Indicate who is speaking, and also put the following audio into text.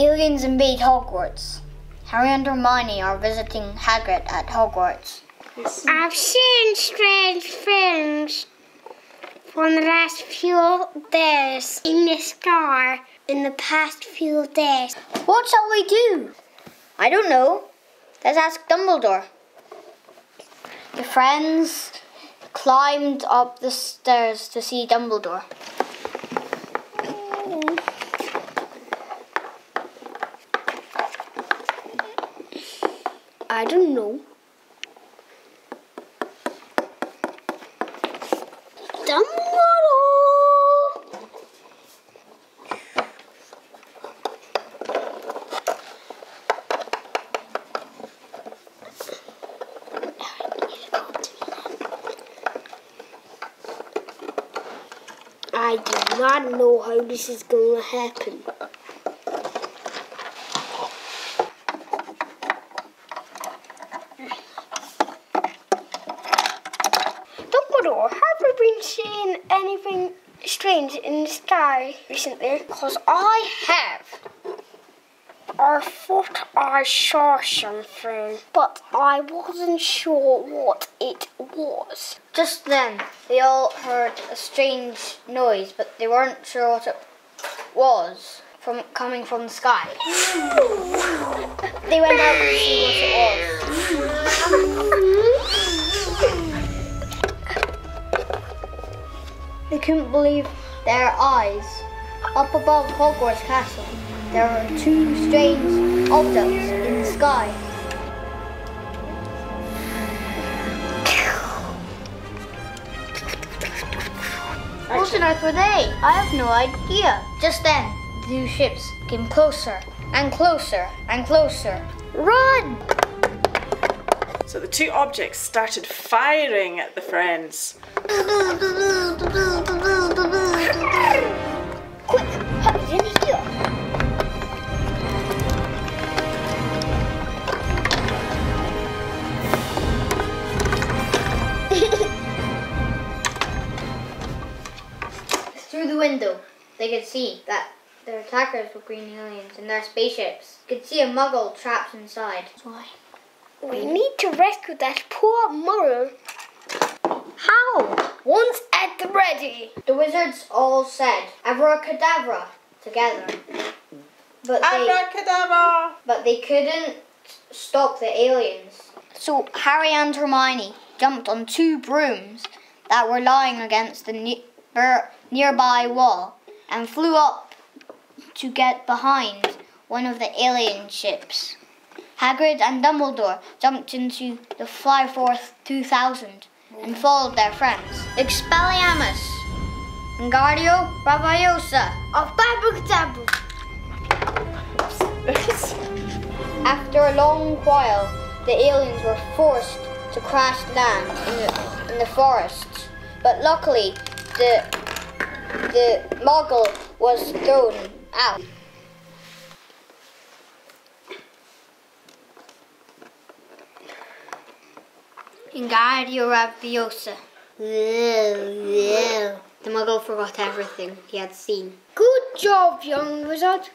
Speaker 1: Aliens invade Hogwarts. Harry and Hermione are visiting Hagrid at Hogwarts.
Speaker 2: I've seen strange things from the last few days in the sky in the past few days.
Speaker 1: What shall we do? I don't know. Let's ask Dumbledore. The friends climbed up the stairs to see Dumbledore.
Speaker 2: I don't know. Dumbledore! I do not know how this is going to happen. Dumbledore, have you been seeing anything strange in the sky recently? Because I have. I thought I saw something, but I wasn't sure what it was.
Speaker 1: Just then, they all heard a strange noise, but they weren't sure what it was from coming from the sky. they went out to see what it was. They couldn't believe their eyes. Up above Hogwarts Castle, there were two strange objects in the sky. What on earth were they? I have no idea. Just then, the two ships came closer and closer and closer. Run!
Speaker 3: So the two objects started firing at the friends.
Speaker 1: Quick, hurry in here. Through the window, they could see that their attackers were green aliens in their spaceships. Could see a muggle trapped inside. Why?
Speaker 2: We need to rescue that poor muggle. How? Once at the ready.
Speaker 1: The wizards all said abracadabra together. But they,
Speaker 3: Abracadabra!
Speaker 1: but they couldn't stop the aliens. So Harry and Hermione jumped on two brooms that were lying against the ne- bur- nearby wall and flew up to get behind one of the alien ships. Hagrid and Dumbledore jumped into the Flyforth 2000 and followed their friends. Expelliarmus! Wingardio Braviosa!
Speaker 2: Of Abracadabra.
Speaker 1: After a long while, the aliens were forced to crash land in the, in the forest. But luckily, the, the Muggle was thrown out. Wingardio Raviosa. The Muggle forgot everything he had seen.
Speaker 2: Good job, young wizard.